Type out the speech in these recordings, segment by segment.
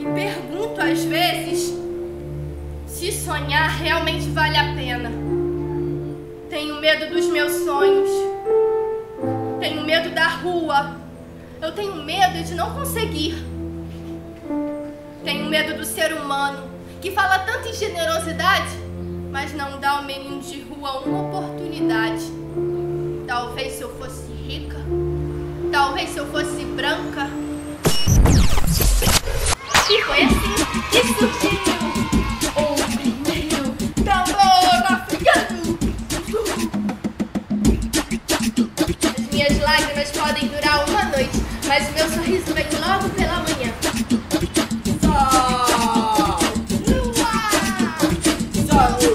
Me pergunto às vezes se sonhar realmente vale a pena. Tenho medo dos meus sonhos. Tenho medo da rua. Eu tenho medo de não conseguir. Tenho medo do ser humano que fala tanto em generosidade, mas não dá ao menino de rua uma oportunidade. Talvez se eu fosse rica, talvez se eu fosse branca. Mas o meu sorriso vem logo pela manhã. Sol, lua, Somos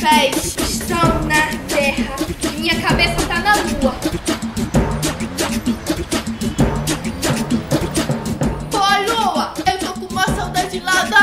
pés estão na terra, minha cabeça tá na lua. Ô lua, eu tô com uma saudade lá da